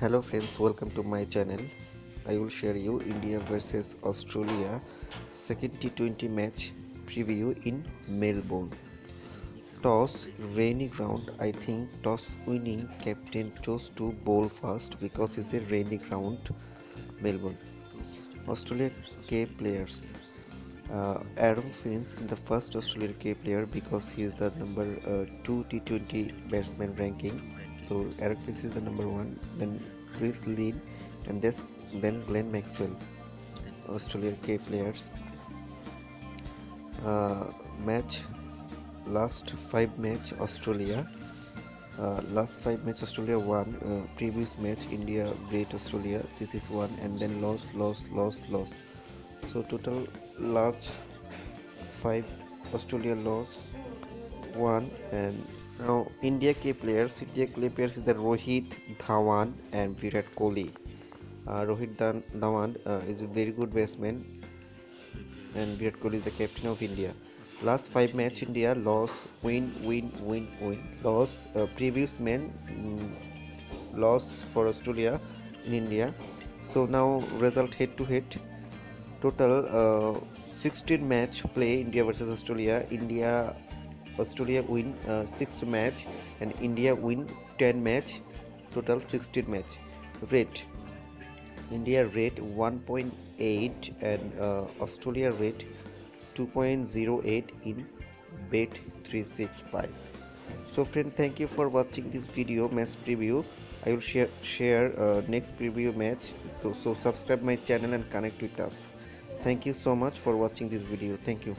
hello friends welcome to my channel. I will share you india versus australia second t20 match preview in melbourne. Toss rainy ground. I think toss winning. Captain chose to bowl first because it's a rainy ground melbourne. Australia k players. Uh, Aaron Finch in the first Australian K player because he is the number uh, 2 T20 batsman ranking. So Aaron Finch is the number one. Then Chris Lynn and this, then Glenn Maxwell. Australian K players. Uh, match last five match Australia. Uh, last five match Australia won. Uh, previous match India beat Australia. This is one and then lost, lost, lost, lost so total large five australia lost one and now india k players india k players is the rohit dhawan and virat kohli. Uh, rohit dhawan uh, is a very good batsman and virat kohli is the captain of india. Last five match india lost, win win win win. Lost uh, previous man mm, loss for australia in india. So now result head to head. Total uh, 16 match play india versus australia. India australia win uh, 6 match and india win 10 match total 16 match. Rate india rate 1.8 and uh, australia rate 2.08 in bet 365 so friend thank you for watching this video match preview. I will share share uh, next preview match. So, subscribe my channel and connect with us. Thank you so much for watching this video. Thank you